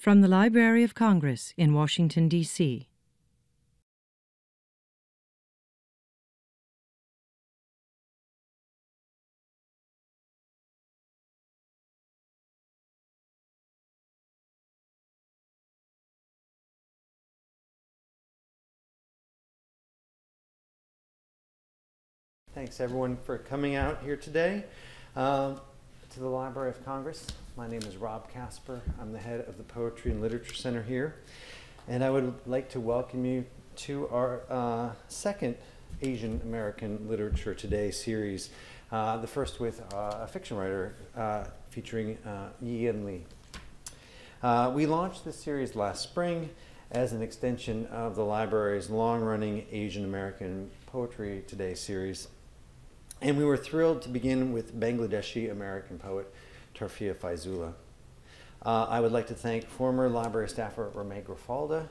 From the Library of Congress in Washington, D.C. Thanks everyone for coming out here today um, to the Library of Congress. My name is Rob Casper. I'm the head of the Poetry and Literature Center here. And I would like to welcome you to our uh, second Asian American Literature Today series. Uh, the first with uh, a fiction writer uh, featuring uh, Yiyun Li. Uh, we launched this series last spring as an extension of the library's long-running Asian American Poetry Today series. And we were thrilled to begin with Bangladeshi American poet Tarfia Faizullah. Uh, I would like to thank former library staffer Reme Grefalda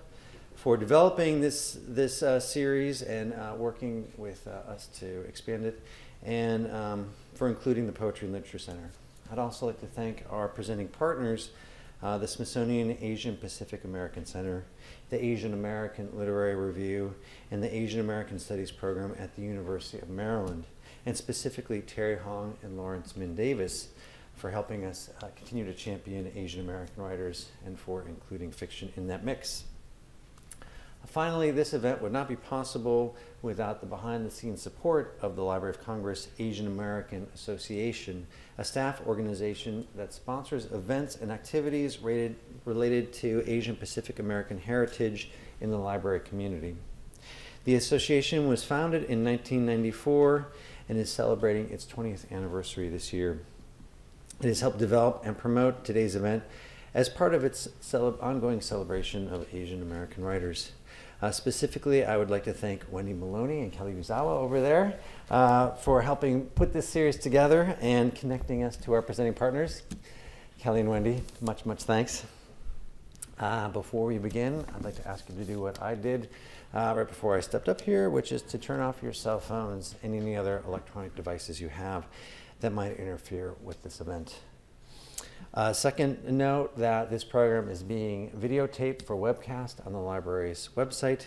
for developing this, this uh, series and uh, working with uh, us to expand it, and um, for including the Poetry and Literature Center. I'd also like to thank our presenting partners, uh, the Smithsonian Asian Pacific American Center, the Asian American Literary Review, and the Asian American Studies Program at the University of Maryland and specifically Terry Hong and Lawrence Minh Davis for helping us uh, continue to champion Asian American writers and for including fiction in that mix. Finally, this event would not be possible without the behind-the-scenes support of the Library of Congress Asian American Association, a staff organization that sponsors events and activities rated, related to Asian Pacific American heritage in the library community. The association was founded in 1994 and is celebrating its 20th anniversary this year. It has helped develop and promote today's event as part of its cele ongoing celebration of Asian American writers. Uh, specifically, I would like to thank Wendy Maloney and Kelly Uzawa over there uh, for helping put this series together and connecting us to our presenting partners. Kelly and Wendy, much, much thanks. Uh, before we begin, I'd like to ask you to do what I did uh, right before I stepped up here, which is to turn off your cell phones and any other electronic devices you have that might interfere with this event. Uh, second, note that this program is being videotaped for webcast on the library's website,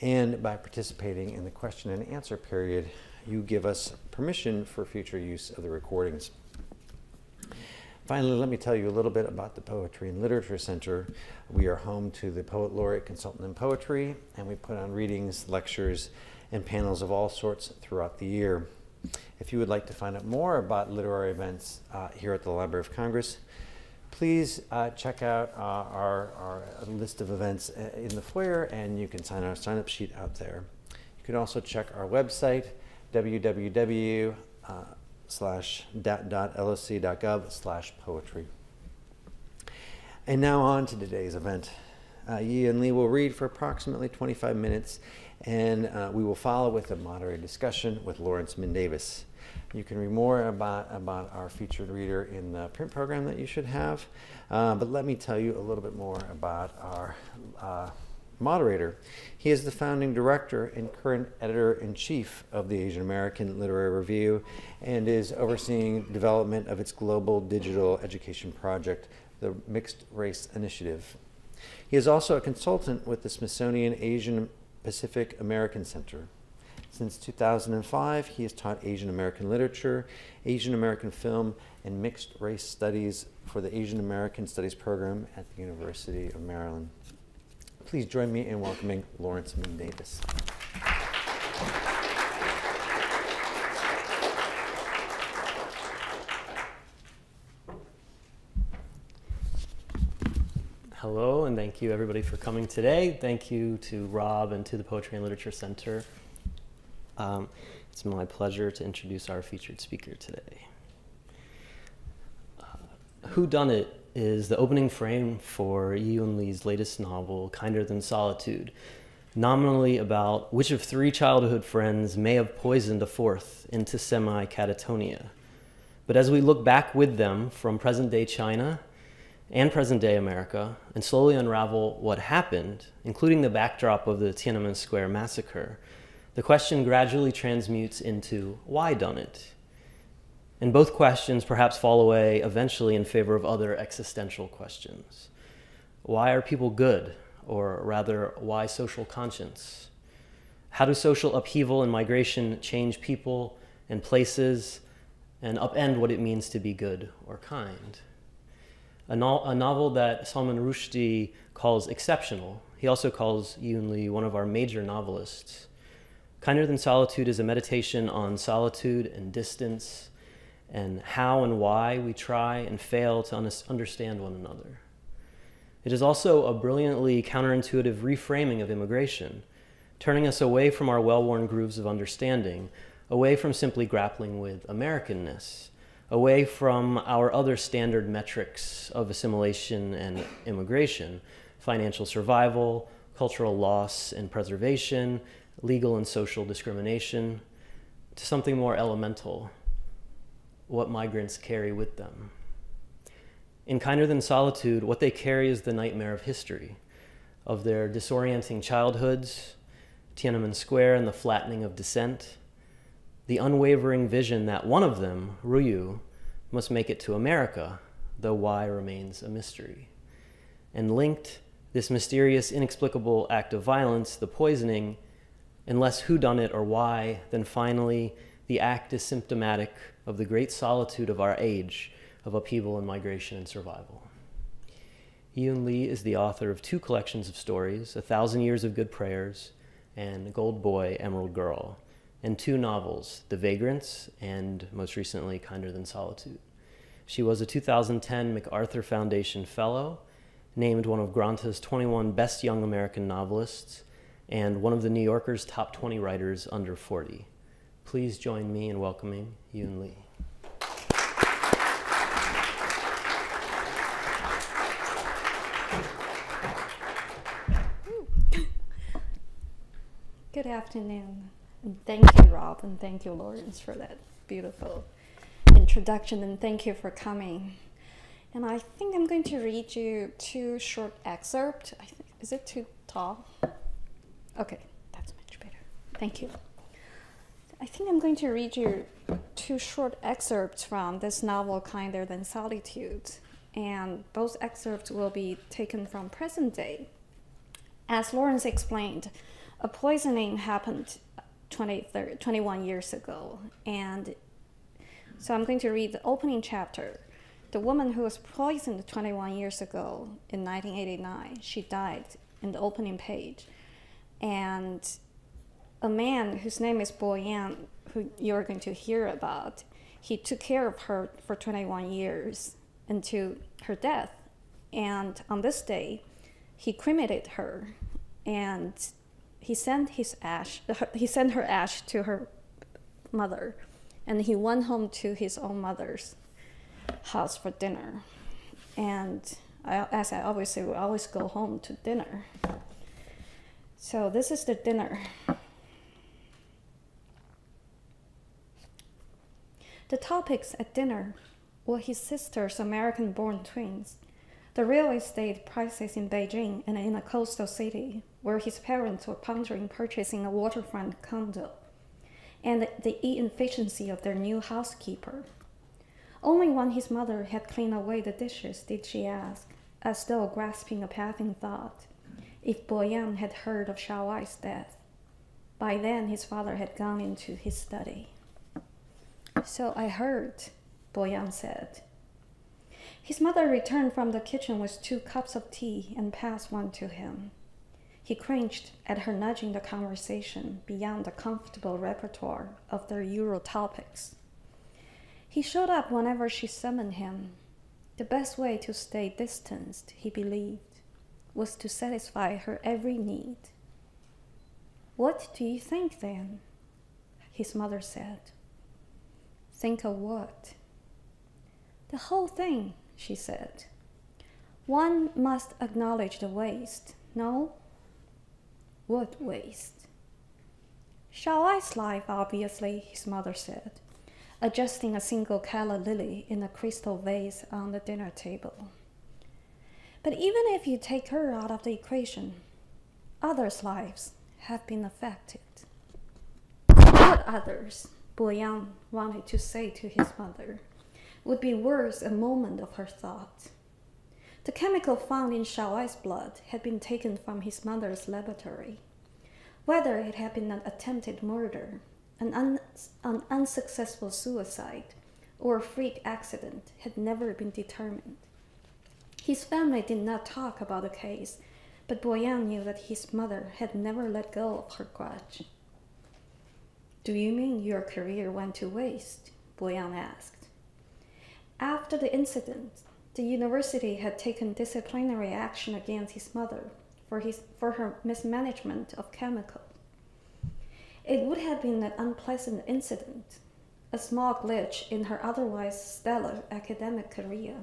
and by participating in the question and answer period, you give us permission for future use of the recordings. Finally, let me tell you a little bit about the Poetry and Literature Center. We are home to the Poet Laureate Consultant in Poetry, and we put on readings, lectures, and panels of all sorts throughout the year. If you would like to find out more about literary events uh, here at the Library of Congress, please uh, check out uh, our, our, list of events uh, in the foyer, and you can sign our sign-up sheet out there. You can also check our website, www slash dat.lsc.gov slash poetry. And now on to today's event. Uh, Yiyun Li will read for approximately 25 minutes and uh, we will follow with a moderated discussion with Lawrence Minh Davis. You can read more about, about our featured reader in the print program that you should have, uh, but let me tell you a little bit more about our uh, moderator. He is the founding director and current editor-in-chief of the Asian American Literary Review and is overseeing development of its global digital education project, the Mixed Race Initiative. He is also a consultant with the Smithsonian Asian Pacific American Center. Since 2005, he has taught Asian American literature, Asian American film, and mixed race studies for the Asian American Studies program at the University of Maryland. Please join me in welcoming Lawrence Minh Davis. Hello, and thank you everybody for coming today. Thank you to Rob and to the Poetry and Literature Center. Um, it's my pleasure to introduce our featured speaker today. Uh, Who Done It is the opening frame for Yiyun Li's latest novel, Kinder Than Solitude, nominally about which of three childhood friends may have poisoned a fourth into semi-catatonia. But as we look back with them from present-day China and present-day America and slowly unravel what happened, including the backdrop of the Tiananmen Square massacre, the question gradually transmutes into why done it? And both questions perhaps fall away eventually in favor of other existential questions. Why are people good? Or rather, why social conscience? How do social upheaval and migration change people and places and upend what it means to be good or kind? A, no- a novel that Salman Rushdie calls exceptional. He also calls Yiyun Li one of our major novelists. Kinder Than Solitude is a meditation on solitude and distance and how and why we try and fail to un- understand one another. It is also a brilliantly counterintuitive reframing of immigration, turning us away from our well worn grooves of understanding, away from simply grappling with Americanness, away from our other standard metrics of assimilation and immigration financial survival, cultural loss and preservation, legal and social discrimination, to something more elemental what migrants carry with them. In Kinder Than Solitude, what they carry is the nightmare of history, of their disorienting childhoods, Tiananmen Square and the flattening of dissent, the unwavering vision that one of them, Ruyu, must make it to America, though why remains a mystery. And linked, this mysterious, inexplicable act of violence, the poisoning, unless who done it or why, then finally the act is symptomatic of the great solitude of our age of upheaval and migration and survival. Yiyun Li is the author of two collections of stories, A Thousand Years of Good Prayers and Gold Boy, Emerald Girl, and two novels, The Vagrants and, most recently, Kinder Than Solitude. She was a 2010 MacArthur Foundation Fellow, named one of Granta's 21 Best Young American Novelists, and one of the New Yorker's top 20 writers under 40. Please join me in welcoming Yiyun Li. Good afternoon. And thank you, Rob, and thank you, Lawrence, for that beautiful introduction, and thank you for coming. And I think I'm going to read you two short excerpts. Is it too tall? Okay, that's much better. Thank you. I think I'm going to read you two short excerpts from this novel, Kinder Than Solitude. And both excerpts will be taken from present day. As Lawrence explained, a poisoning happened 20, 30, 21 years ago. And so I'm going to read the opening chapter. The woman who was poisoned 21 years ago in 1989, she died in the opening page. And a man whose name is Boyan, who you're going to hear about, he took care of her for 21 years until her death. And on this day, he cremated her and he sent his ash, he sent her ash to her mother, and he went home to his own mother's house for dinner. And I, as I always say, we always go home to dinner. So this is the dinner. The topics at dinner were his sister's American born twins, the real estate prices in Beijing and in a coastal city where his parents were pondering purchasing a waterfront condo, and the inefficiency of their new housekeeper. Only when his mother had cleaned away the dishes did she ask, as though grasping a passing thought, if Boyan had heard of Shaoai's death. By then, his father had gone into his study. So I heard, Boyan said. His mother returned from the kitchen with two cups of tea and passed one to him. He cringed at her nudging the conversation beyond the comfortable repertoire of their Euro topics. He showed up whenever she summoned him. The best way to stay distanced, he believed, was to satisfy her every need. What do you think then? His mother said. Think of what? The whole thing, she said. One must acknowledge the waste, no? What waste? Shaoai's life, obviously, his mother said, adjusting a single calla lily in a crystal vase on the dinner table. But even if you take her out of the equation, others' lives have been affected. What others? Boyan wanted to say to his mother would be worth a moment of her thought. The chemical found in Shaoai's blood had been taken from his mother's laboratory. Whether it had been an attempted murder, an, un- an unsuccessful suicide, or a freak accident had never been determined. His family did not talk about the case, but Boyan knew that his mother had never let go of her grudge. Do you mean your career went to waste? Boyan asked. After the incident, the university had taken disciplinary action against his mother for, his, for her mismanagement of chemicals. It would have been an unpleasant incident, a small glitch in her otherwise stellar academic career,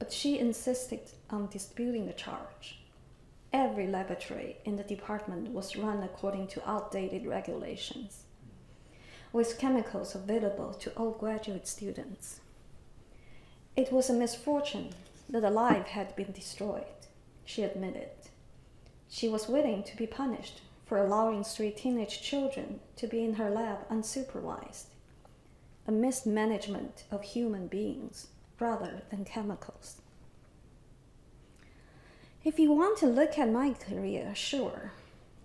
but she insisted on disputing the charge. Every laboratory in the department was run according to outdated regulations, with chemicals available to all graduate students. It was a misfortune that a life had been destroyed, she admitted. She was willing to be punished for allowing three teenage children to be in her lab unsupervised, a mismanagement of human beings rather than chemicals. If you want to look at my career, sure,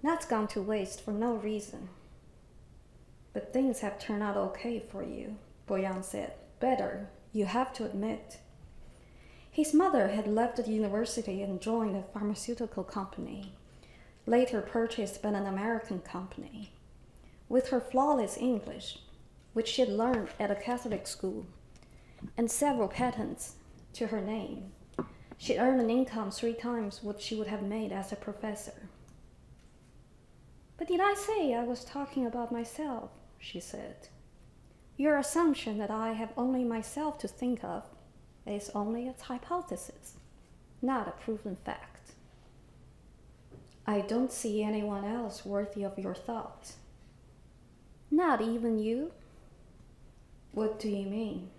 that's gone to waste for no reason. But things have turned out okay for you, Boyan said. Better you have to admit. His mother had left the university and joined a pharmaceutical company, later purchased by an American company. With her flawless English, which she had learned at a Catholic school, and several patents to her name, she earned an income three times what she would have made as a professor. But did I say I was talking about myself? She said. Your assumption that I have only myself to think of is only a hypothesis, not a proven fact. I don't see anyone else worthy of your thoughts. Not even you? What do you mean?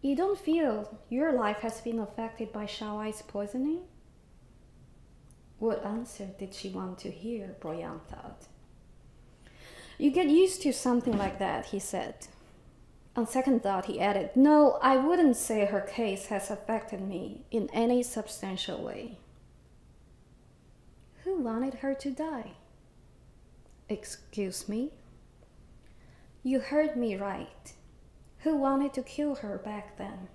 You don't feel your life has been affected by Shaoai's poisoning? What answer did she want to hear, Boyan thought. You get used to something like that, he said. On second thought, he added, No, I wouldn't say her case has affected me in any substantial way. Who wanted her to die? Excuse me? You heard me right. Who wanted to kill her back then?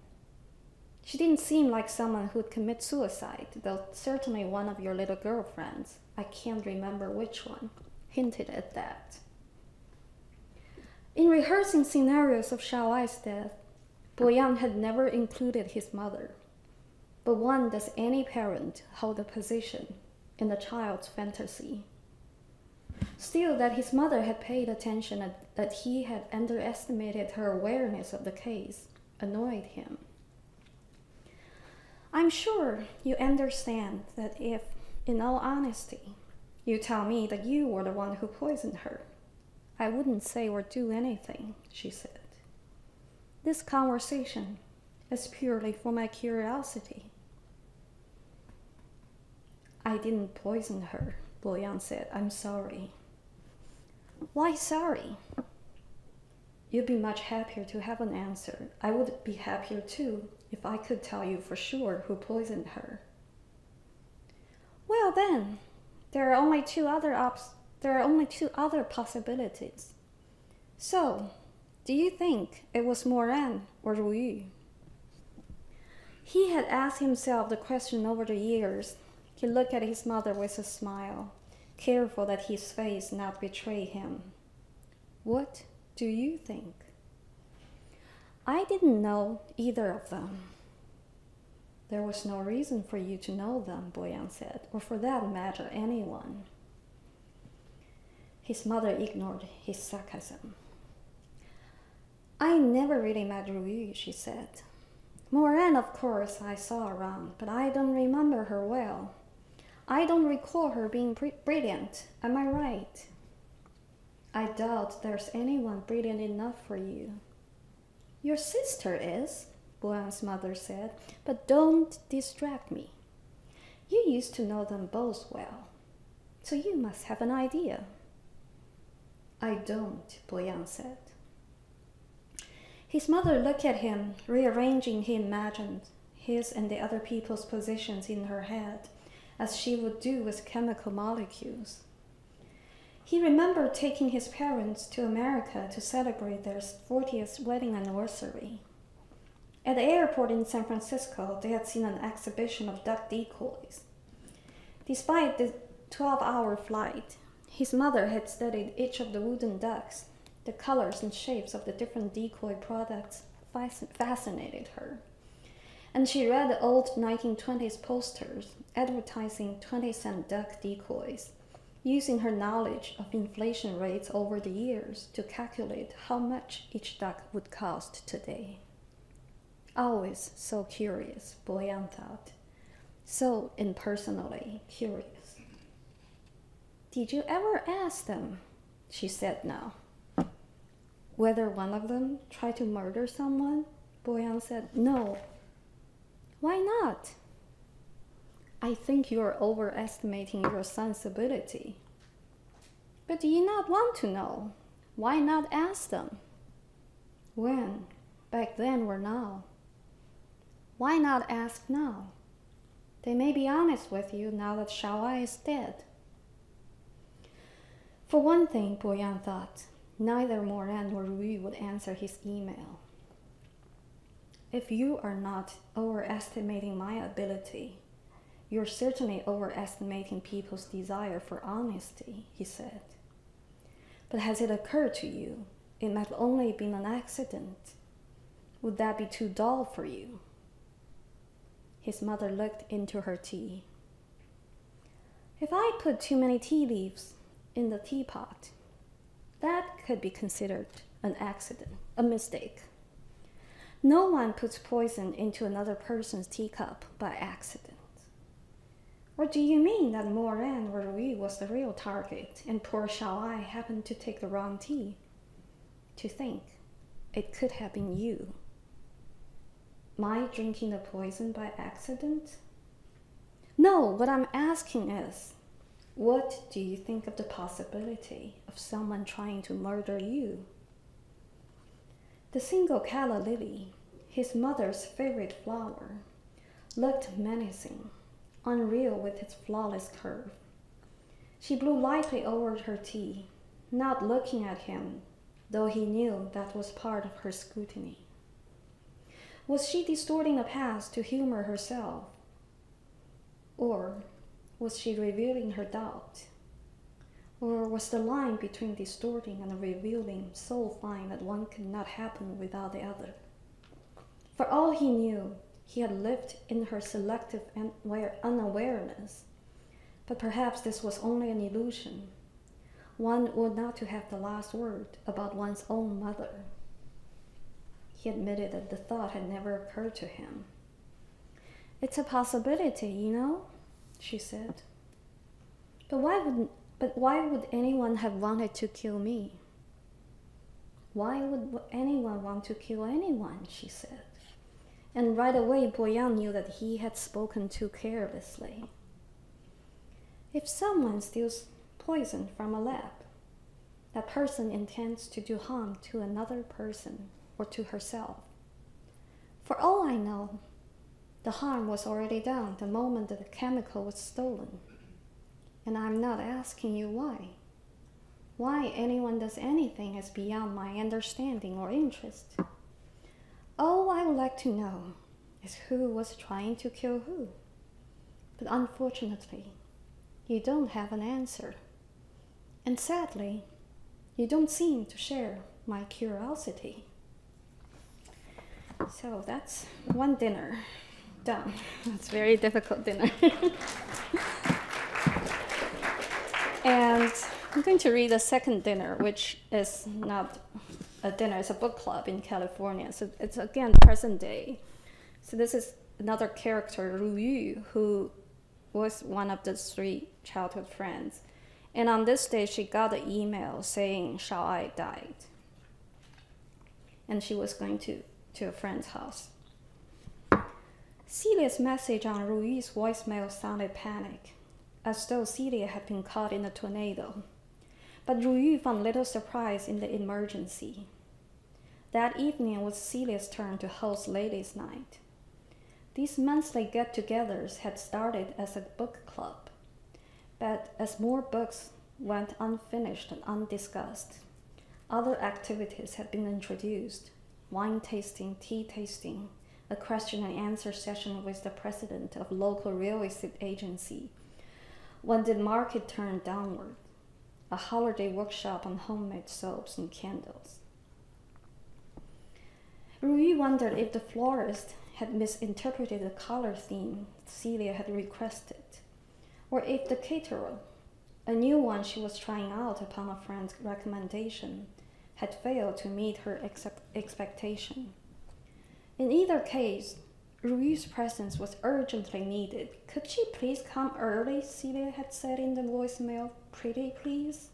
She didn't seem like someone who'd commit suicide, though certainly one of your little girlfriends, I can't remember which one, hinted at that. In rehearsing scenarios of Shaoai's death, Boyan had never included his mother. But when does any parent hold a position in a child's fantasy? Still, that his mother had paid attention and that he had underestimated her awareness of the case annoyed him. I'm sure you understand that if, in all honesty, you tell me that you were the one who poisoned her, I wouldn't say or do anything, she said. This conversation is purely for my curiosity. I didn't poison her, Boyan said. I'm sorry. Why sorry? You'd be much happier to have an answer. I would be happier too if I could tell you for sure who poisoned her. Well, then, there are only two other ops there are only two other possibilities. So, do you think it was Moran or Ru He had asked himself the question over the years. He looked at his mother with a smile, careful that his face not betray him. What do you think? I didn't know either of them. There was no reason for you to know them, Boyan said, or for that matter, anyone. His mother ignored his sarcasm. I never really met Rui, she said. Moran, of course, I saw around, but I don't remember her well. I don't recall her being brilliant. Am I right? I doubt there's anyone brilliant enough for you. Your sister is, Boyan's mother said, but don't distract me. You used to know them both well, so you must have an idea. I don't, Boyan said. His mother looked at him, rearranging he imagined his and the other people's positions in her head, as she would do with chemical molecules. He remembered taking his parents to America to celebrate their 40th wedding anniversary. At the airport in San Francisco, they had seen an exhibition of duck decoys. Despite the 12 hour flight, his mother had studied each of the wooden ducks. The colors and shapes of the different decoy products fascinated her. And she read the old 1920s posters advertising 20 cent duck decoys, using her knowledge of inflation rates over the years to calculate how much each duck would cost today. Always so curious, Boyan thought, so impersonally curious. Did you ever ask them, she said now, whether one of them tried to murder someone? Boyan said, No. Why not? I think you are overestimating your son's ability. But do you not want to know? Why not ask them? When? Back then or now? Why not ask now? They may be honest with you now that Shaoai is dead. For one thing, Boyan thought, neither Moran nor Rui would answer his email. If you are not overestimating my ability, you're certainly overestimating people's desire for honesty, he said. But has it occurred to you it might only have been an accident? Would that be too dull for you? His mother looked into her tea. If I put too many tea leaves in the teapot, that could be considered an accident, a mistake. No one puts poison into another person's teacup by accident. Or do you mean that Moran or Rui was the real target and poor Shaoai happened to take the wrong tea? To think, it could have been you. My drinking the poison by accident? No, what I'm asking is, what do you think of the possibility of someone trying to murder you? The single calla lily, his mother's favorite flower, looked menacing, unreal with its flawless curve. She blew lightly over her tea, not looking at him, though he knew that was part of her scrutiny. Was she distorting the past to humor herself? Or was she revealing her doubt? Or was the line between distorting and revealing so fine that one could not happen without the other? For all he knew, he had lived in her selective unawareness. But perhaps this was only an illusion. One ought not to have the last word about one's own mother. He admitted that the thought had never occurred to him. It's a possibility, you know, she said. But why would but why would anyone have wanted to kill me? Why would anyone want to kill anyone? she said. And right away Boyan knew that he had spoken too carelessly. If someone steals poison from a lab, that person intends to do harm to another person or to herself. For all I know, the harm was already done the moment the chemical was stolen. And I'm not asking you why. Why anyone does anything is beyond my understanding or interest. All I would like to know is who was trying to kill who. But unfortunately, you don't have an answer. And sadly, you don't seem to share my curiosity. So that's one dinner done. It's very difficult dinner. and I'm going to read the second dinner, which is not a dinner, it's a book club in California. So it's again present day. So this is another character, Ru Yu, who was one of the three childhood friends. And on this day, she got an email saying Shao Xiaoai died. And she was going to, to a friend's house. Celia's message on Rui's voicemail sounded panic, as though Celia had been caught in a tornado. But Rui found little surprise in the emergency. That evening was Celia's turn to host ladies' night. These monthly get togethers had started as a book club, but as more books went unfinished and undiscussed, other activities had been introduced wine tasting, tea tasting, a question and answer session with the president of local real estate agency. When did market turn downward? A holiday workshop on homemade soaps and candles. Rui wondered if the florist had misinterpreted the color theme Celia had requested, or if the caterer, a new one she was trying out upon a friend's recommendation, had failed to meet her ex- expectation. In either case, Rui's presence was urgently needed. Could she please come early? Celia had said in the voicemail. Pretty please?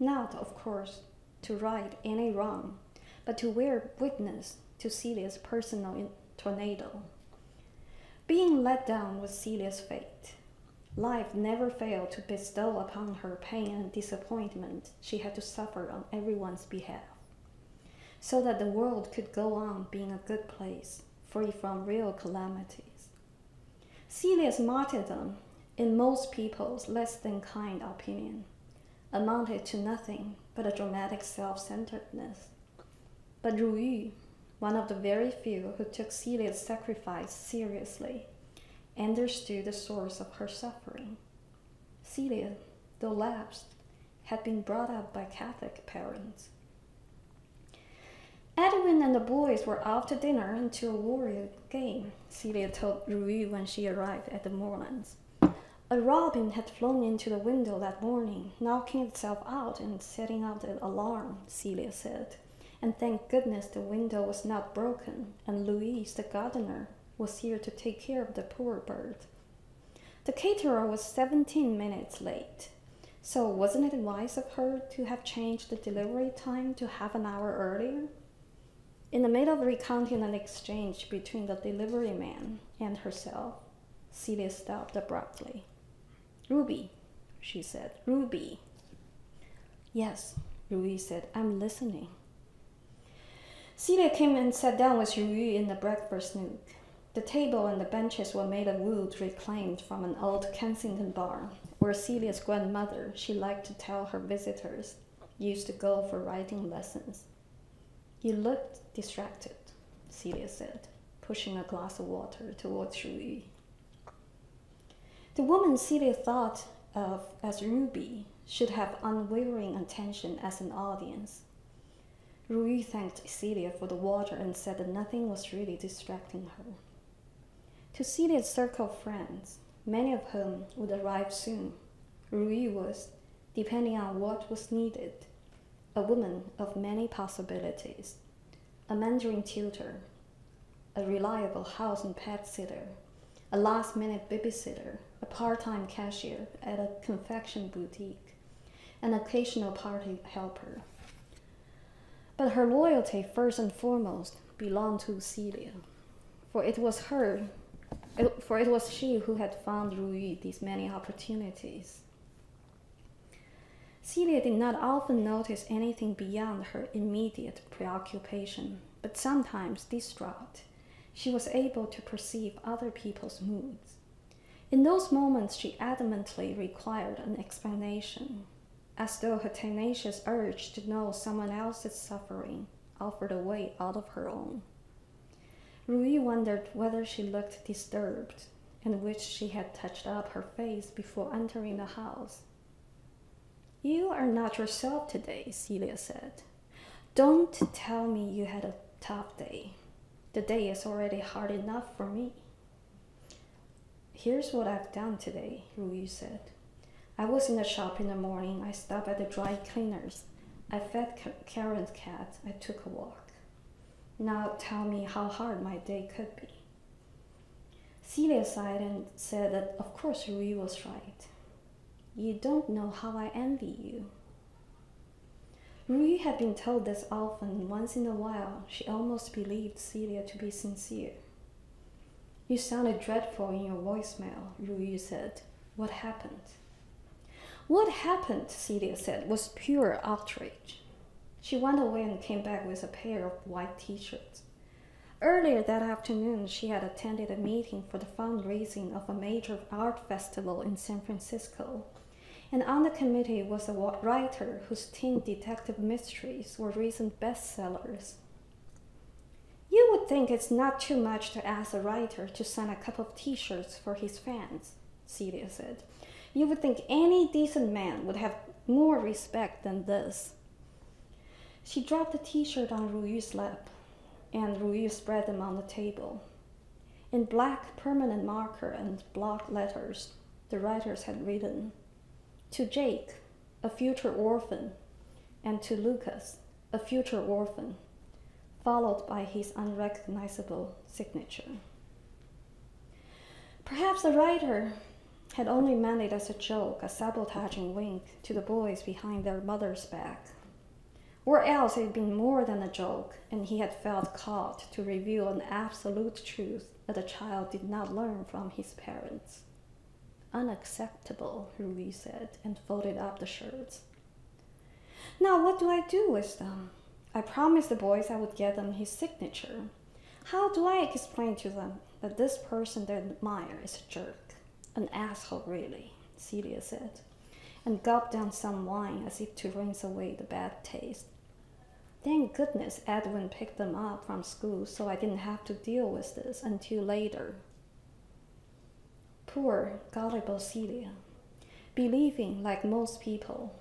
Not, of course, to right any wrong, but to bear witness to Celia's personal tornado. Being let down was Celia's fate. Life never failed to bestow upon her pain and disappointment she had to suffer on everyone's behalf, so that the world could go on being a good place, free from real calamities. Celia's martyrdom, in most people's less than kind opinion, amounted to nothing but a dramatic self centeredness. But Ru one of the very few who took Celia's sacrifice seriously, understood the source of her suffering. Celia, though lapsed, had been brought up by Catholic parents. Edwin and the boys were out to dinner and to a warrior game, Celia told Rui when she arrived at the moorlands. A robin had flown into the window that morning, knocking itself out and setting off the alarm, Celia said and thank goodness the window was not broken, and Louise, the gardener, was here to take care of the poor bird. The caterer was 17 minutes late, so wasn't it wise of her to have changed the delivery time to half an hour earlier? In the middle of recounting an exchange between the delivery man and herself, Celia stopped abruptly. Ruby, she said. Ruby. Yes, Ruby said. I'm listening. Celia came and sat down with Yu in the breakfast nook. The table and the benches were made of wood reclaimed from an old Kensington bar, where Celia's grandmother, she liked to tell her visitors, used to go for writing lessons. You looked distracted, Celia said, pushing a glass of water towards Yu. The woman Celia thought of as Ruby should have unwavering attention as an audience. Rui thanked Celia for the water and said that nothing was really distracting her. To Celia's circle of friends, many of whom would arrive soon, Rui was, depending on what was needed, a woman of many possibilities, a Mandarin tutor, a reliable house and pet sitter, a last minute babysitter, a part time cashier at a confection boutique, an occasional party helper. But her loyalty, first and foremost, belonged to Celia, for it was her, it, for it was she who had found Rui these many opportunities. Celia did not often notice anything beyond her immediate preoccupation, but sometimes distraught, she was able to perceive other people's moods. In those moments, she adamantly required an explanation, as though her tenacious urge to know someone else's suffering offered a way out of her own. Rui wondered whether she looked disturbed and wished she had touched up her face before entering the house. You are not yourself today, Celia said. Don't tell me you had a tough day. The day is already hard enough for me. Here's what I've done today, Rui said. I was in the shop in the morning. I stopped at the dry cleaners. I fed Karen's cat. I took a walk. Now tell me how hard my day could be. Celia sighed and said that of course Rui was right. You don't know how I envy you. Rui had been told this often. Once in a while, she almost believed Celia to be sincere. You sounded dreadful in your voicemail, Rui said. What happened? What happened, Celia said, was pure outrage. She went away and came back with a pair of white t shirts. Earlier that afternoon, she had attended a meeting for the fundraising of a major art festival in San Francisco. And on the committee was a writer whose teen detective mysteries were recent bestsellers. You would think it's not too much to ask a writer to sign a couple of t shirts for his fans, Celia said. You would think any decent man would have more respect than this. She dropped the t shirt on Ruyu's lap, and Ruyu spread them on the table. In black permanent marker and block letters, the writers had written To Jake, a future orphan, and to Lucas, a future orphan followed by his unrecognizable signature. Perhaps the writer had only meant it as a joke, a sabotaging wink to the boys behind their mother's back. Or else it had been more than a joke, and he had felt called to reveal an absolute truth that a child did not learn from his parents. Unacceptable, Ruby said, and folded up the shirts. Now, what do I do with them? I promised the boys I would get them his signature. How do I explain to them that this person they admire is a jerk? An asshole, really, Celia said, and gulped down some wine as if to rinse away the bad taste. Thank goodness Edwin picked them up from school so I didn't have to deal with this until later. Poor, gullible Celia, believing, like most people,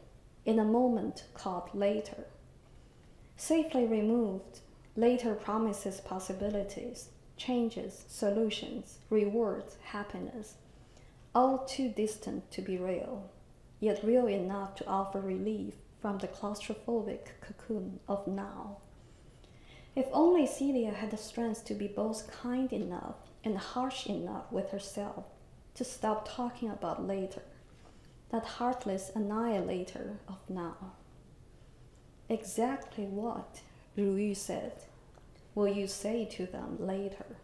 in a moment called later. Safely removed, later promises possibilities, changes, solutions, rewards, happiness, all too distant to be real, yet real enough to offer relief from the claustrophobic cocoon of now. If only Celia had the strength to be both kind enough and harsh enough with herself to stop talking about later, that heartless annihilator of now. Exactly what, Yu said, will you say to them later?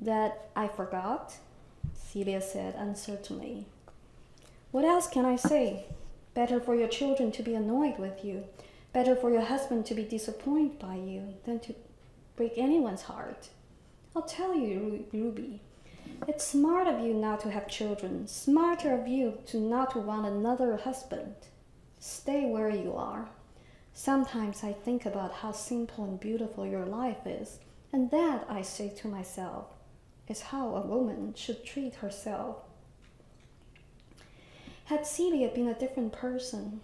That I forgot? Celia said uncertainly. What else can I say? Better for your children to be annoyed with you. Better for your husband to be disappointed by you than to break anyone's heart. I'll tell you, Ruby. It's smart of you not to have children, smarter of you to not to want another husband. Stay where you are. Sometimes I think about how simple and beautiful your life is, and that, I say to myself, is how a woman should treat herself. Had Celia been a different person,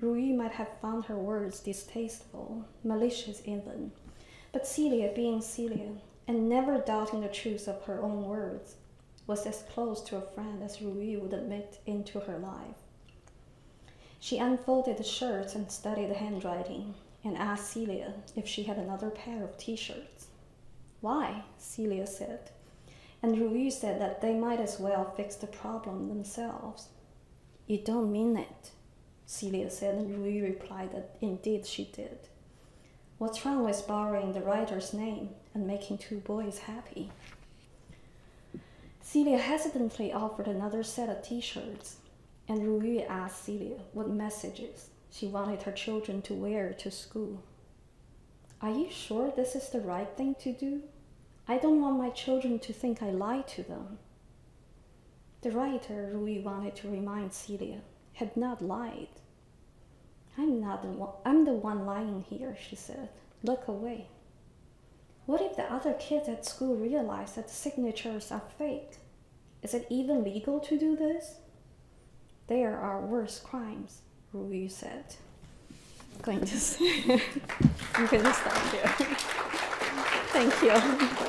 Rui might have found her words distasteful, malicious even. But Celia, being Celia, and never doubting the truth of her own words, was as close to a friend as Rui would admit into her life. She unfolded the shirts and studied the handwriting and asked Celia if she had another pair of t shirts. Why? Celia said. And Rui said that they might as well fix the problem themselves. You don't mean it, Celia said, and Rui replied that indeed she did. What's wrong with borrowing the writer's name and making two boys happy? Celia hesitantly offered another set of t shirts and Rui asked Celia what messages she wanted her children to wear to school. Are you sure this is the right thing to do? I don't want my children to think I lied to them. The writer, Rui wanted to remind Celia, had not lied. I'm not the one, I'm the one lying here, she said. Look away. What if the other kids at school realize that the signatures are fake? Is it even legal to do this? There are worse crimes, Rui said. Going to say, I'm going to stop here. Thank you.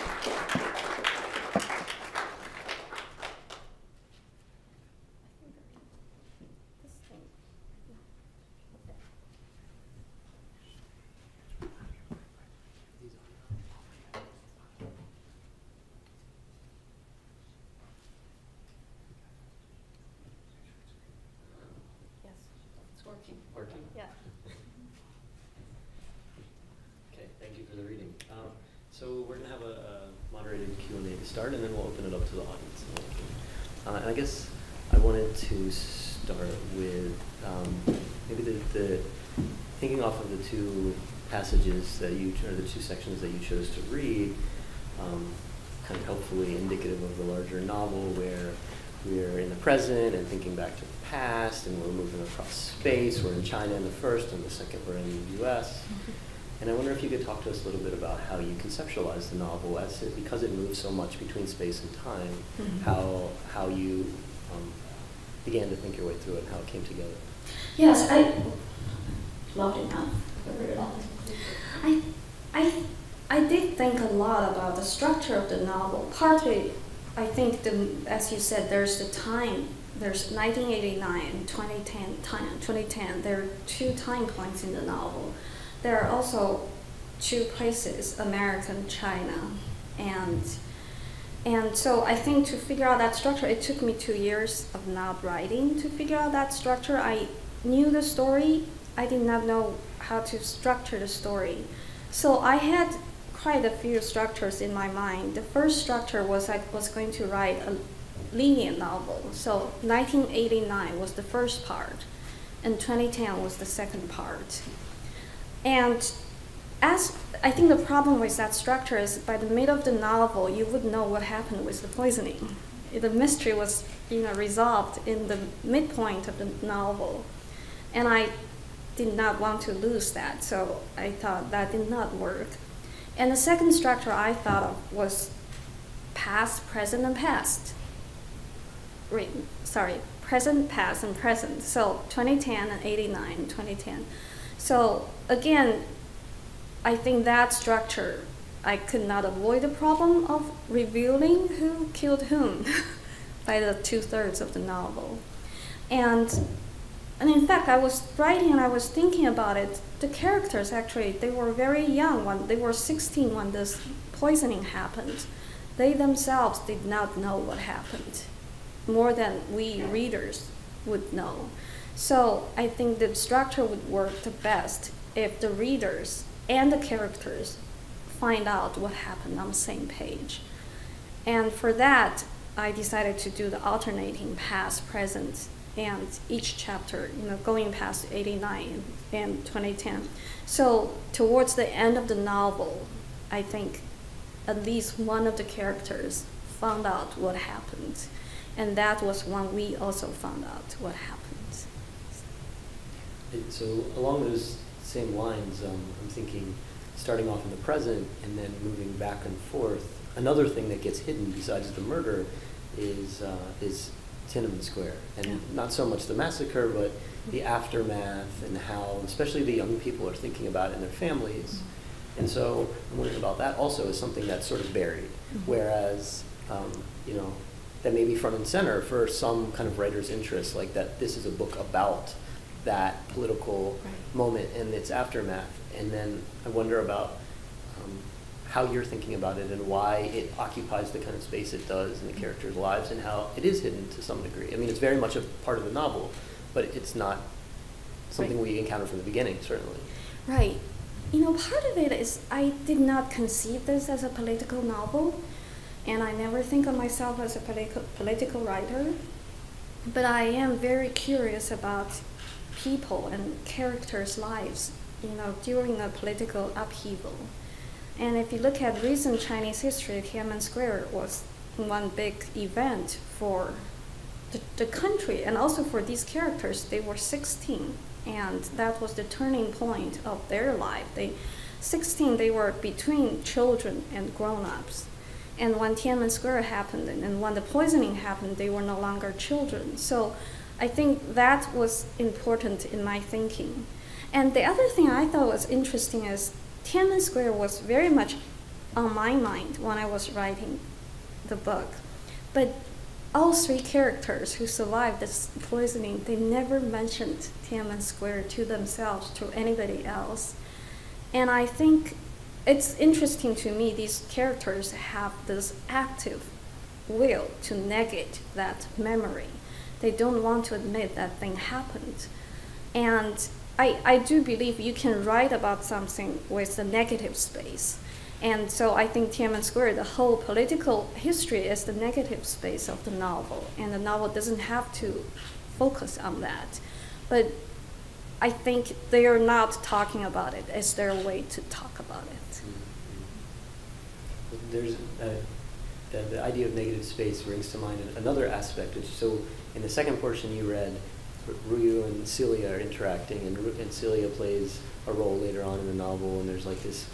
So we're gonna have a, a moderated Q and A to start, and then we'll open it up to the audience. Uh, and I guess I wanted to start with um, maybe the, the, thinking off of the two that you, or the two sections that you chose to read, um, kind of helpfully indicative of the larger novel where we're in the present and thinking back to the past, and we're moving across space. We're in China in the first, and the second we're in the U.S. And I wonder if you could talk to us a little bit about how you conceptualize the novel, as it, because it moves so much between space and time, Mhm. how how you um, began to think your way through it, and how it came together. Yes, I enough. Very loud. I, I, I did think a lot about the structure of the novel. Partly, I think the, as you said, there's the time. There's 1989 2010. Time, 2010. There are two time points in the novel. There are also two places: American, China, and and so I think to figure out that structure, it took me two years of not writing to figure out that structure. I knew the story, I did not know how to structure the story. So I had quite a few structures in my mind. The first structure was I was going to write a linear novel. So 1989 was the first part, and 2010 was the second part. And as I think the problem with that structure is by the middle of the novel, you would know what happened with the poisoning. The mystery was, you know, resolved in the midpoint of the novel, and I did not want to lose that, so I thought that did not work. And the second structure I thought of was past, present, and past. Wait, sorry, present, past, and present. So 2010 and 89, 2010. So again, I think that structure, I could not avoid the problem of revealing who killed whom by the two thirds of the novel. And, and in fact, I was writing and I was thinking about it. The characters actually, they were very young when they were 16 when this poisoning happened. They themselves did not know what happened, more than we readers would know. So I think the structure would work the best if the readers and the characters find out what happened on the same page. And for that, I decided to do the alternating past, present, and each chapter, you know, going past 89 and 2010. So towards the end of the novel, I think at least one of the characters found out what happened. And that was when we also found out what happened. So along those same lines, um, I'm thinking starting off in the present and then moving back and forth. Another thing that gets hidden besides the murder is uh, is Tiananmen Square, and not so much the massacre, but the aftermath and how, especially the young people, are thinking about it in their families. And so I'm wondering about that also as something that's sort of buried, Mhm. whereas um, you know that may be front and center for some kind of writer's interest, like that this is a book about that political Right. moment and its aftermath. And then I wonder about um, how you're thinking about it and why it occupies the kind of space it does in the characters' lives and how it is hidden to some degree. I mean, it's very much a part of the novel, but it's not something we encounter from the beginning, certainly. Right. You know, part of it is I did not conceive this as a political novel, and I never think of myself as a political political writer. But I am very curious about people and characters' lives, you know, during a political upheaval. And if you look at recent Chinese history, Tiananmen Square was one big event for the, the country and also for these characters. They were 16, and that was the turning point of their life. They, 16, they were between children and grown-ups. And when Tiananmen Square happened and, and when the poisoning happened, they were no longer children. So I think that was important in my thinking. And the other thing I thought was interesting is Tiananmen Square was very much on my mind when I was writing the book. But all three characters who survived this poisoning, they never mentioned Tiananmen Square to themselves, to anybody else. And I think it's interesting to me these characters have this active will to negate that memory. They don't want to admit that thing happened. And I, I do believe you can write about something with the negative space. And so I think Tiananmen Square, the whole political history is the negative space of the novel. And the novel doesn't have to focus on that. But I think they are not talking about it. It's their way to talk about it. Mm-hmm. There's uh, the, the idea of negative space brings to mind another aspect. Which, so in the second portion you read, Ruyu and Celia are interacting, and, and Celia plays a role later on in the novel, and there's like this.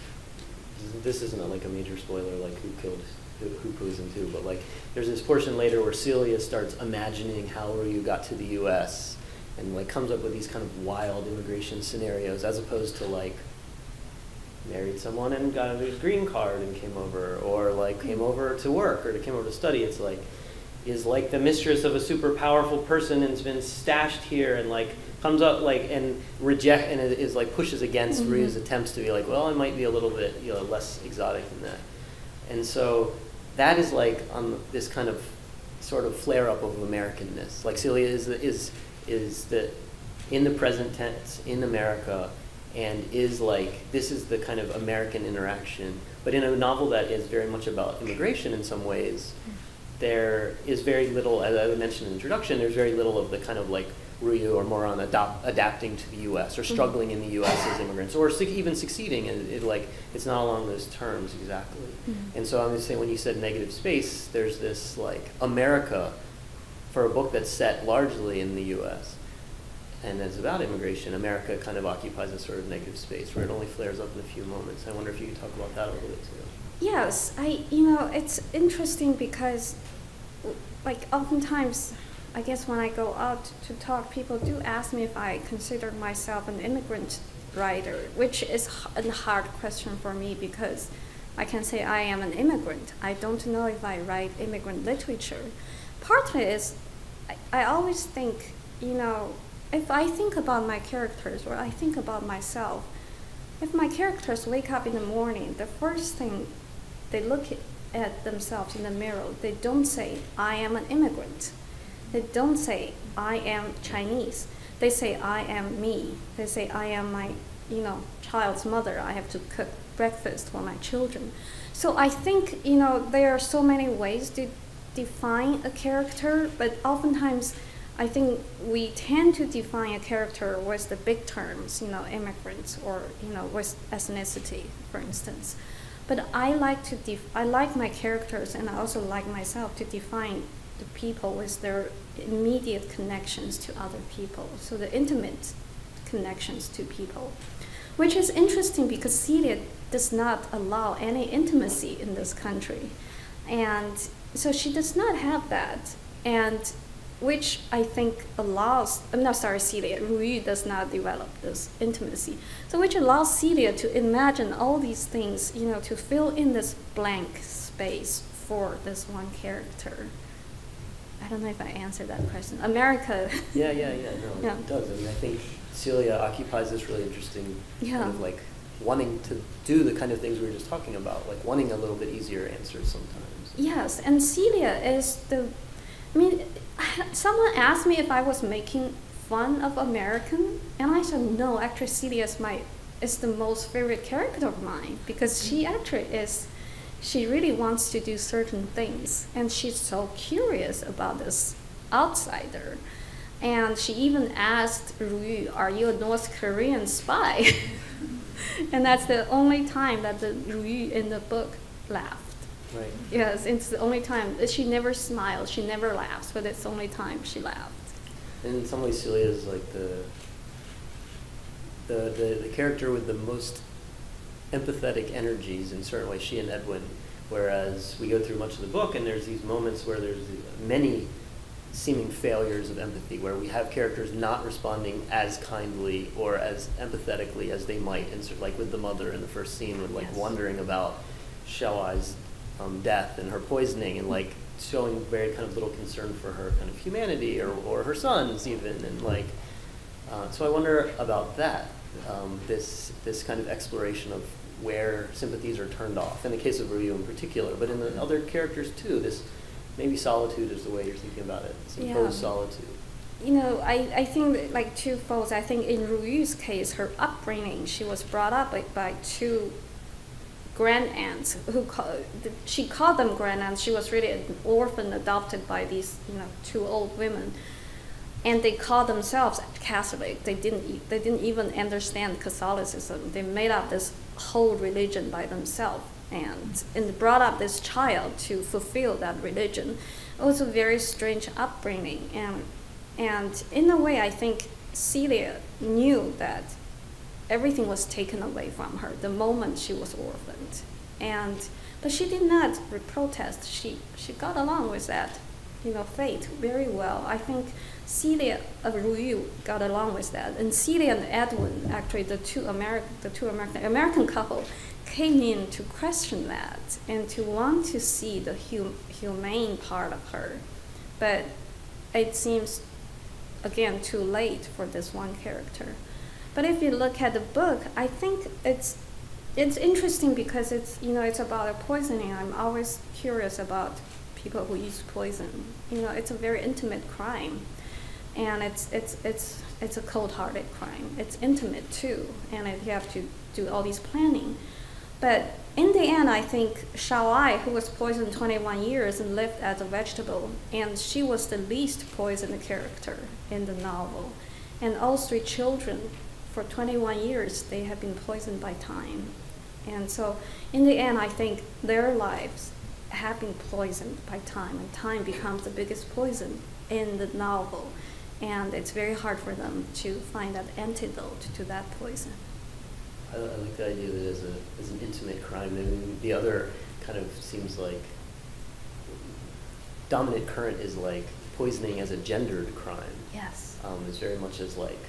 This isn't like a major spoiler, like who killed who, who poisoned who, but like there's this portion later where Celia starts imagining how Ruyu got to the U.S. and like comes up with these kind of wild immigration scenarios, as opposed to like married someone and got a green card and came over, or like came over to work or came over to study. It's like is like the mistress of a super powerful person and has been stashed here and like comes up like and reject and is like pushes against mm-hmm. Ruyu's attempts to be like, well, I might be a little bit you know less exotic than that, and so that is like on this kind of sort of flare up of Americanness. Like Celia is is is the in the present tense in America and is like this is the kind of American interaction, but in a novel that is very much about immigration in some ways. There is very little, as I mentioned in the introduction, there's very little of the kind of like Ruyu or more on adopt, adapting to the U.S. or mm-hmm. struggling in the U.S. as immigrants, or su- even succeeding. It, it, like it's not along those terms exactly. Mm-hmm. And so I'm going to say when you said negative space, there's this like America for a book that's set largely in the U.S. and is about immigration. America kind of occupies a sort of negative space where it only flares up in a few moments. I wonder if you could talk about that a little bit too. Yes, I. You know, it's interesting because, like, oftentimes I guess when I go out to talk, people do ask me if I consider myself an immigrant writer, which is a hard question for me because I can say I am an immigrant. I don't know if I write immigrant literature. Partly is I, I always think, you know, if I think about my characters or I think about myself, if my characters wake up in the morning, the first thing they look at themselves in the mirror, they don't say, I am an immigrant they don't say, I am Chinese. They say, I am me. They say, I am my, you know, child's mother. I have to cook breakfast for my children. So I think, you know, there are so many ways to define a character, but oftentimes I think we tend to define a character with the big terms, you know, immigrants or, you know, with ethnicity, for instance. But I like to def- I like my characters and I also like myself to define the people with their immediate connections to other people, so the intimate connections to people, which is interesting because Celia does not allow any intimacy in this country. And so she does not have that. And which I think allows, I'm not sorry, Celia, Ru does not develop this intimacy. So which allows Celia to imagine all these things, you know, to fill in this blank space for this one character. I don't know if I answered that question. America. yeah, yeah, yeah. No, yeah. it does. I mean, I think Celia occupies this really interesting yeah. kind of like wanting to do the kind of things we were just talking about, like wanting a little bit easier answers sometimes. Yes, and Celia is the. I mean, someone asked me if I was making fun of American, and I said no. Actually, Celia is my is the most favorite character of mine because she mm-hmm. actually is she really wants to do certain things and she's so curious about this outsider and she even asked Ru, are you a North Korean spy? and that's the only time that the Ru in the book laughed. Right. Yes, it's the only time. She never smiles, she never laughs, but it's the only time she laughed. And in some ways, Celia is like the, the, the, the character with the most empathetic energies in certain ways, she and Edwin. Whereas we go through much of the book, and there's these moments where there's many seeming failures of empathy, where we have characters not responding as kindly or as empathetically as they might, and sort of like with the mother in the first scene, with like yes. wondering about Shaoai's um, death and her poisoning, and like showing very kind of little concern for her kind of humanity or, or her sons even, and like. Uh, so I wonder about that, um, this this kind of exploration of where sympathies are turned off. In the case of Ruyu in particular, but in the other characters too. This maybe solitude is the way you're thinking about it. It's imposed yeah. solitude. You know, I, I think like two folds. I think in Ruyu's case, her upbringing, she was brought up by, by two grand aunts who call, she called them grand aunts. She was really an orphan adopted by these you know two old women and they called themselves Catholic. They didn't they didn't even understand Catholicism. They made up this whole religion by themselves and and brought up this child to fulfill that religion. It was a very strange upbringing and and in a way I think Celia knew that everything was taken away from her the moment she was orphaned. And but she did not protest. She she got along with that, you know, fate very well. I think Celia of Ruyu got along with that, and Celia and Edwin, actually the two American the two American American couple, came in to question that and to want to see the hum, humane part of her, but it seems again too late for this one character. But if you look at the book, I think it's it's interesting because it's you know it's about a poisoning. I'm always curious about people who use poison. You know, it's a very intimate crime, and it's it's it's it's a cold-hearted crime. It's intimate too, and you have to do all these planning. But in the end, I think Shaoai, who was poisoned 21 years and lived as a vegetable, and she was the least poisoned character in the novel. And all three children, for 21 years, they have been poisoned by time. And so, in the end, I think their lives have been poisoned by time, and time becomes the biggest poison in the novel. And it's very hard for them to find an antidote to that poison. I, I like the idea that is a as an intimate crime. Mean, the other kind of seems like dominant current is like poisoning as a gendered crime. Yes. Um, it's very much as like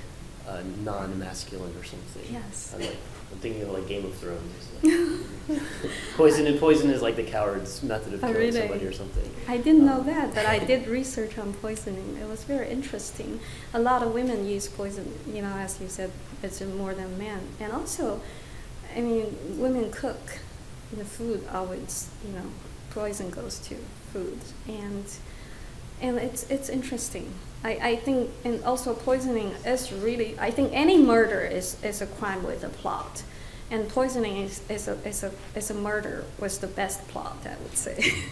uh, non-masculine or something. Yes. I like I'm thinking of like Game of Thrones. Like poison and poison is like the coward's method of Oh, killing really? somebody or something. I didn't know Um, that, but I did research on poisoning. It was very interesting. A lot of women use poison, you know, as you said, it's more than men. And also, I mean, women cook. The food always, you know, poison goes to food, and and it's it's interesting. I, I think, and also poisoning is really. I think any murder is, is a crime with a plot, and poisoning is, is a is a is a murder with the best plot. I would say.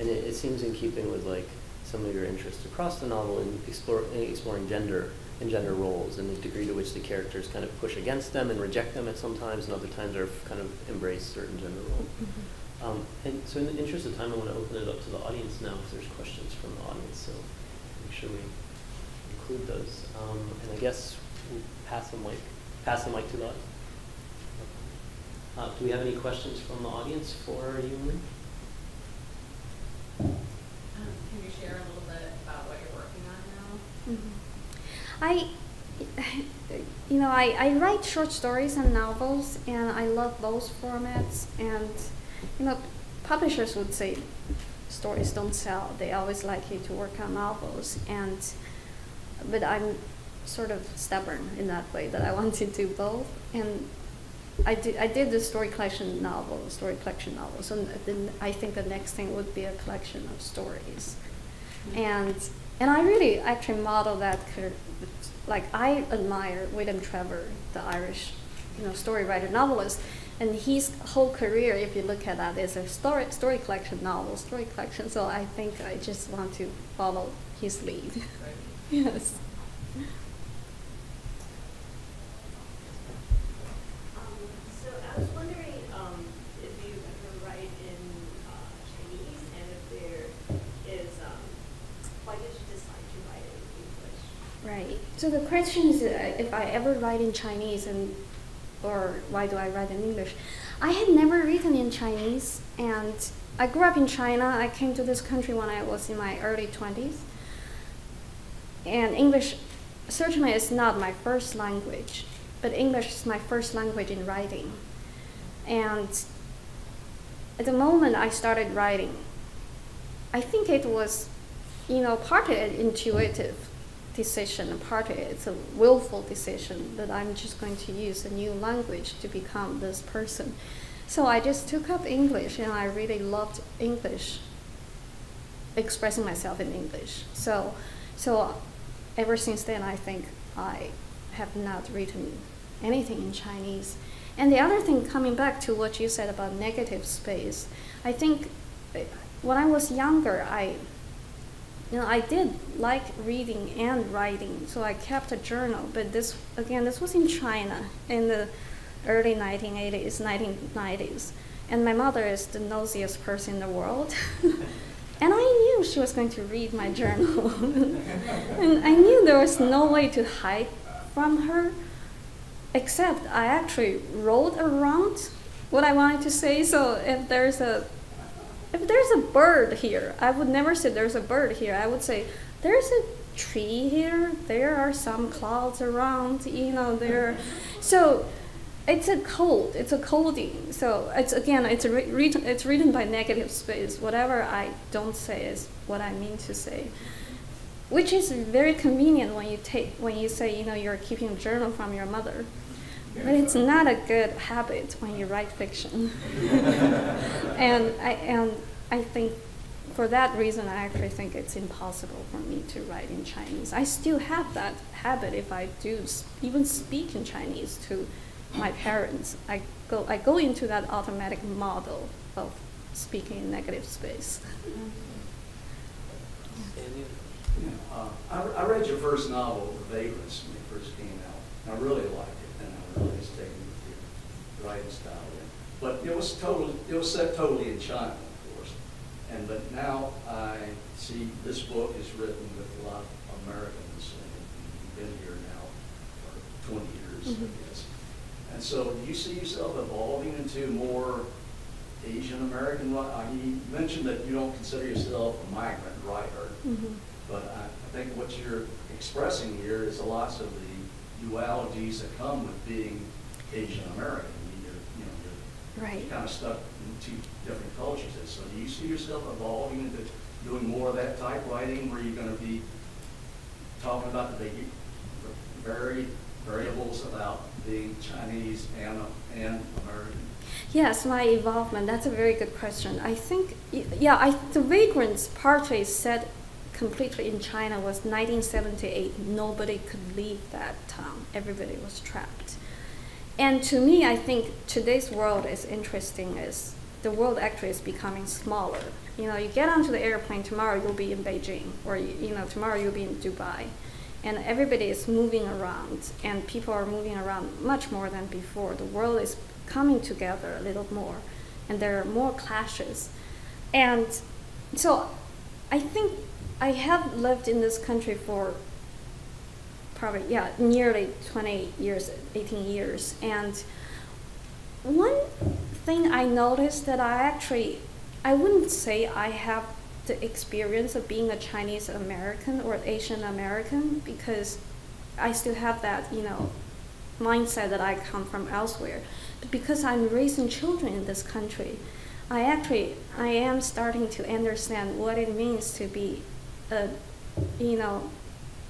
And it, it seems in keeping with like some of your interests across the novel in, explore, in exploring gender and gender roles and the degree to which the characters kind of push against them and reject them at some times, and other times are kind of embrace certain gender roles. Um, and so, in the interest of time, I want to open it up to the audience now if there's questions from the audience. So make sure we include those. Um, and I guess we'll pass the mic, pass the mic to the audience. Uh, do we have any questions from the audience for you, Lynn? Um, Can you share a little bit about what you're working on now? Mhm. I, you know, I, I write short stories and novels, and I love those formats. And, you know, publishers would say stories don't sell. They always like you to work on novels. And, but I'm sort of stubborn in that way that I want to do both. And I did, I did the story collection novel, story collection novels, and then I think the next thing would be a collection of stories. Mm-hmm. And and I really actually model that like I admire William Trevor, the Irish, you know, story writer novelist, and his whole career, if you look at that, is a story story collection novel, story collection. So I think I just want to follow his lead. yes. Um, so I was wondering um, if you ever write in uh, Chinese and if there is, um, why did you decide to write in English? Right. So the question is uh, if I ever write in Chinese and or why do I write in English? I had never written in Chinese and I grew up in China. I came to this country when I was in my early 20s. And English certainly is not my first language, but English is my first language in writing. And at the moment I started writing, I think it was, you know, partly intuitive decision, and partly it's a willful decision that I'm just going to use a new language to become this person. So I just took up English, and I really loved English, expressing myself in English. So, so ever since then, I think I have not written anything in Chinese. And the other thing, coming back to what you said about negative space, I think uh, when I was younger, I you know, I did like reading and writing, so I kept a journal. But this, again, this was in China in the early 1980s, 1990s. And my mother is the nosiest person in the world. and I knew she was going to read my journal. and I knew there was no way to hide from her, except I actually wrote around what I wanted to say. So if there's a if there's a bird here, I would never say there's a bird here. I would say there's a tree here. There are some clouds around. You know there. So it's a cold. It's a coding. So it's again, it's written. It's written by negative space. Whatever I don't say is what I mean to say, which is very convenient when you take when you say you know you're keeping a journal from your mother. But it's not a good habit when you write fiction. and I and I think for that reason I actually think it's impossible for me to write in Chinese. I still have that habit if I do even speak in Chinese to my parents. I go I go into that automatic model of speaking in negative space. Yeah, uh, I, I read your first novel, The Vagrants, when it first came out. I really liked it is writing style. But it was totally, it was set totally in China, of course. And but now I see this book is written with a lot of Americans, and you've been here now for 20 years, mm -hmm. I mm-hmm. guess. And so, do you see yourself evolving into more Asian American? You mentioned that you don't consider yourself a migrant writer, mm -hmm. but I, I think what you're expressing here is a lot of the dualities that come with being Asian American. You're, you know, you're right. kind of stuck in two different cultures. So do you see yourself evolving into doing more of that type writing where you're going to be talking about the very variables about being Chinese and, and American? Yes, my involvement. That's a very good question. I think, yeah, I, the vagrants partly said completely in China was 1978. Nobody could leave that town. Everybody was trapped. And to me, I think today's world is interesting. Is the world actually is becoming smaller. You know, you get onto the airplane tomorrow, you'll be in Beijing, or you, you know, tomorrow you'll be in Dubai, and everybody is moving around, and people are moving around much more than before. The world is coming together a little more, and there are more clashes, and so I think I have lived in this country for probably, yeah, nearly 20 years, 18 years. And one thing I noticed that I actually, I wouldn't say I have the experience of being a Chinese American or Asian American because I still have that, you know, mindset that I come from elsewhere. But because I'm raising children in this country, I actually I am starting to understand what it means to be you know,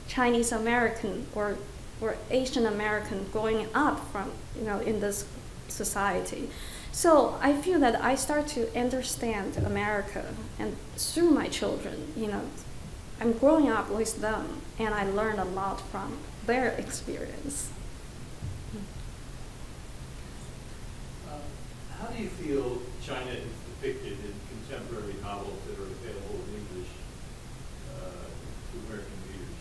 Chinese American or or Asian American growing up from you know in this society. So I feel that I start to understand America, and through my children, you know, I'm growing up with them, and I learn a lot from their experience. Uh, how do you feel China is depicted in contemporary novels that are available in English? American readers.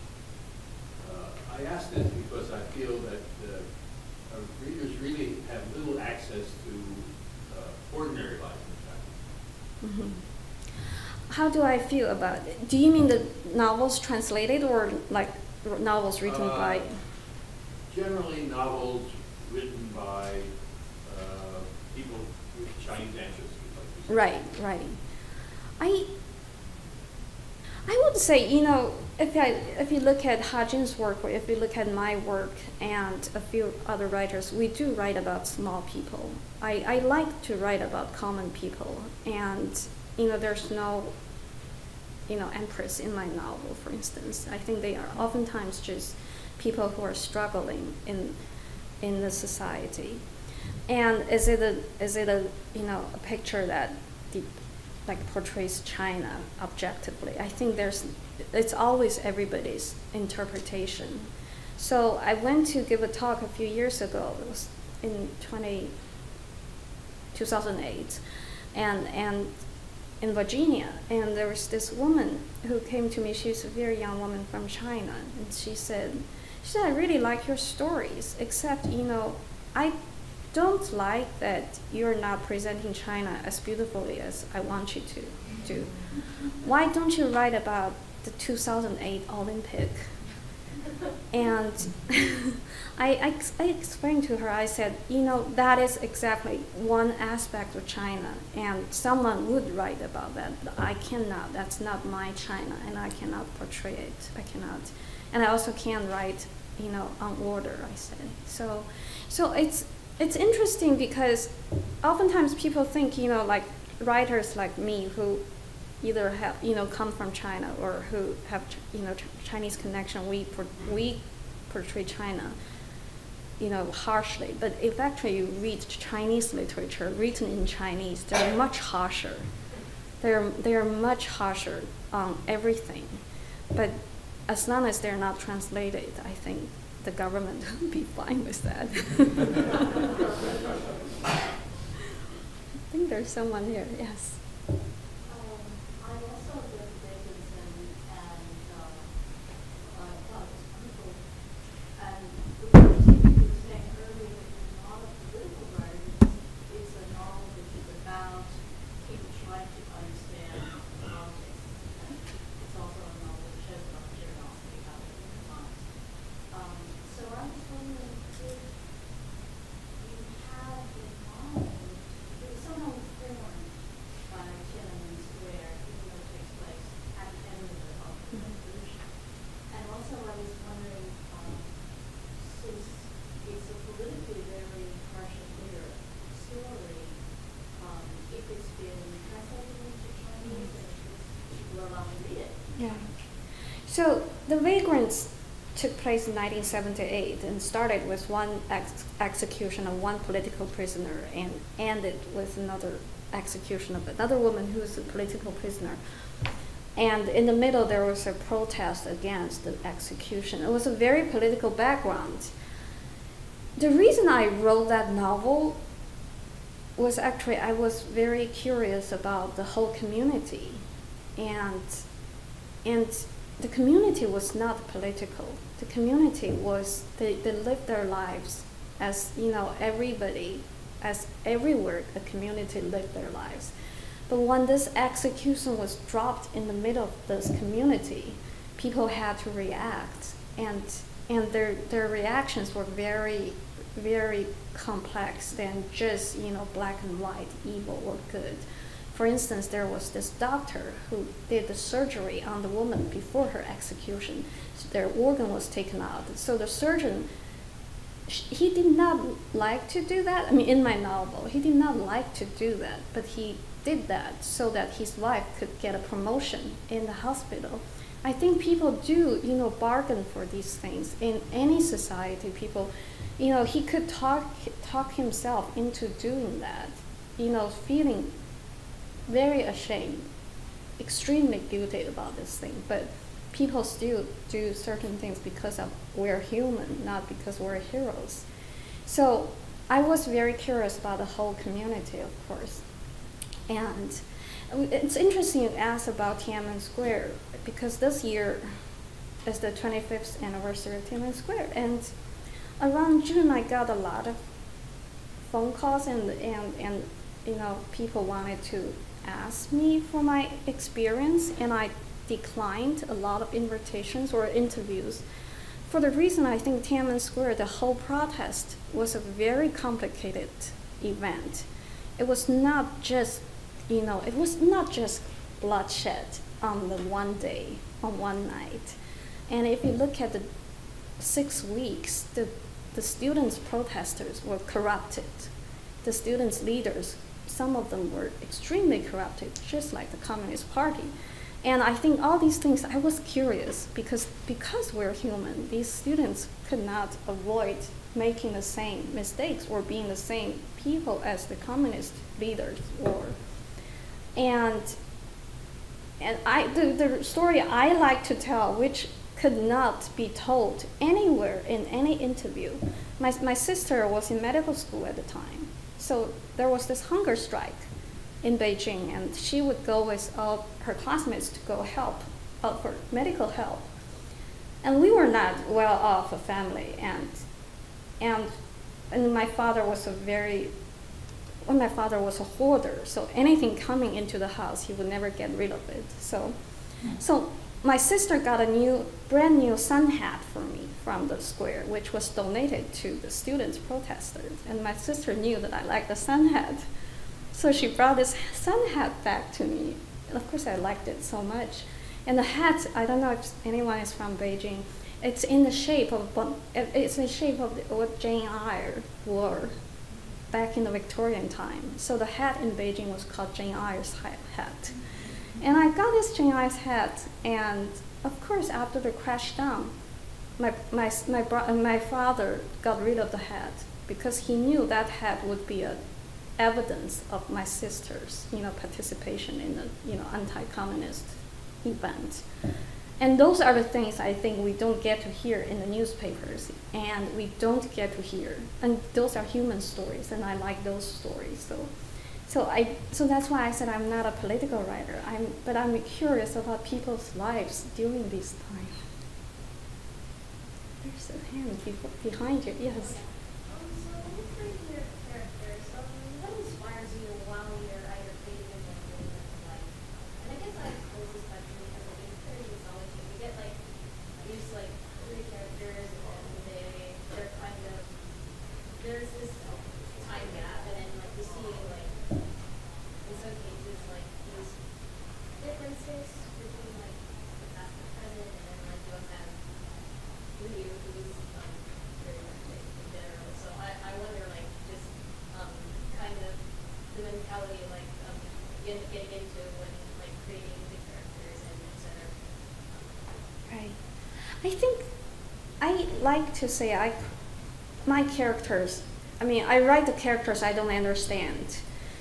Uh, I ask this because I feel that uh, readers really have little access to uh, ordinary life in China. Mm -hmm. How do I feel about it? Do you mean the novels translated or like novels written uh, by? Generally, novels written by uh, people with Chinese ancestry. right, right. I I would say, you know, if I if you look at Ha Jin's work, or if you look at my work and a few other writers, we do write about small people. I, I like to write about common people, and you know, there's no, you know, empress in my novel, for instance. I think they are oftentimes just people who are struggling in in the society. And is it a is it a you know a picture that like portrays China objectively. I think there's it's always everybody's interpretation. So I went to give a talk a few years ago. It was in 20, 2008, and and in Virginia, and there was this woman who came to me. She was a very young woman from China, and she said, "She said I really like your stories, except you know, I don't like that you're not presenting China as beautifully as I want you to do. Why don't you write about the 2008 Olympic?" And I, I, I explained to her, I said, you know, that is exactly one aspect of China, and someone would write about that, but I cannot. That's not my China, and I cannot portray it. I cannot. And I also can't write, you know, on order, I said. So, so it's, it's interesting because oftentimes people think, you know, like writers like me who either have you know come from China or who have you know Chinese connection. We we portray China, you know, harshly. But if actually you read Chinese literature written in Chinese, they're much harsher. They're they're much harsher on everything. But as long as they're not translated, I think the government would be fine with that. I think there's someone here. Yes. So the vagrants took place in 1978 and started with one ex execution of one political prisoner and ended with another execution of another woman who was a political prisoner. And in the middle, there was a protest against the execution. It was a very political background. The reason I wrote that novel was actually I was very curious about the whole community, and and the community was not political. The community was, they, they lived their lives as, you know, everybody, as everywhere the community lived their lives. But when this execution was dropped in the middle of this community, people had to react. And, and their, their reactions were very, very complex than just, you know, black and white, evil or good. For instance, there was this doctor who did the surgery on the woman before her execution. So their organ was taken out. So the surgeon, he did not like to do that. I mean, in my novel, he did not like to do that, but he did that so that his wife could get a promotion in the hospital. I think people do, you know, bargain for these things in any society. People, you know, he could talk talk himself into doing that, you know, feeling very ashamed, extremely guilty about this thing, but people still do certain things because of we're human, not because we're heroes. So I was very curious about the whole community, of course. And it's interesting you ask about Tiananmen Square because this year is the 25th anniversary of Tiananmen Square. And around June, I got a lot of phone calls and, and, and you know, people wanted to asked me for my experience, and I declined a lot of invitations or interviews. For the reason I think Tiananmen Square, the whole protest was a very complicated event. It was not just, you know, it was not just bloodshed on the one day, on one night. And if you look at the six weeks, the, the students' protesters were corrupted. The students' leaders some of them were extremely corrupted, just like the Communist Party. And I think all these things, I was curious because, because we're human, these students could not avoid making the same mistakes or being the same people as the communist leaders were. And, and I, the, the story I like to tell, which could not be told anywhere in any interview, my, my sister was in medical school at the time. So there was this hunger strike in Beijing, and she would go with all her classmates to go help uh, for medical help. And we were not well off a family, and and and my father was a very well, my father was a hoarder, so anything coming into the house, he would never get rid of it. So, so my sister got a new, brand new sun hat for me from the square, which was donated to the students protesters. And my sister knew that I liked the sun hat. So she brought this sun hat back to me. And of course, I liked it so much. And the hat, I don't know if anyone is from Beijing, it's in the shape of it's in the shape of what Jane Eyre wore back in the Victorian time. So the hat in Beijing was called Jane Eyre's hat. And I got this Eyre's hat, and of course, after the crash down, my, my, my, bro- my father got rid of the hat because he knew that hat would be a evidence of my sister's, you know, participation in the, you know, anti-communist event. And those are the things I think we don't get to hear in the newspapers, and we don't get to hear. And those are human stories, and I like those stories. So, so I, so that's why I said I'm not a political writer. I'm, but I'm curious about people's lives during this time. There's a hand behind you. Yes. Like to say I, my characters. I mean, I write the characters I don't understand.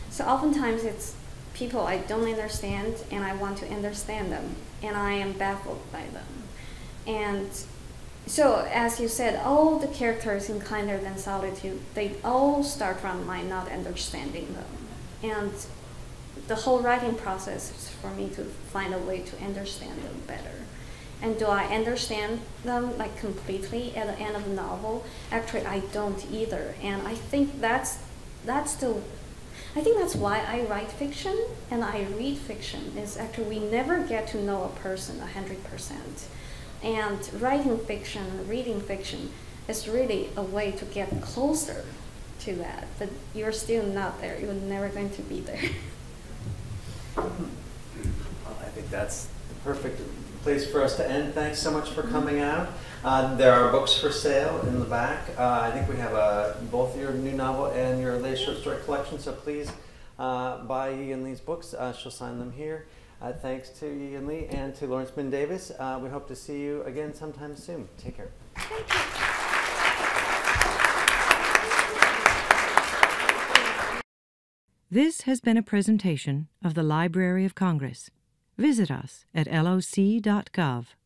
So oftentimes it's people I don't understand, and I want to understand them, and I am baffled by them. And so, as you said, all the characters in Kinder Than Solitude, they all start from my not understanding them. And the whole writing process is for me to find a way to understand them better. And do I understand them like completely at the end of the novel? Actually, I don't either. And I think that's that's the I think that's why I write fiction and I read fiction. Is actually we never get to know a person hundred percent, and writing fiction, reading fiction, is really a way to get closer to that. But you're still not there. You're never going to be there. I think that's the perfect place for us to end. Thanks so much for coming out. Uh, there are books for sale in the back. Uh, I think we have uh, both your new novel and your latest short story collection, so please uh, buy Yiyun Li's books. Uh, she'll sign them here. Uh, thanks to Yian Lee and to Lawrence Minh Davis. we hope to see you again sometime soon. Take care. This has been a presentation of the Library of Congress. Visit us at loc.gov.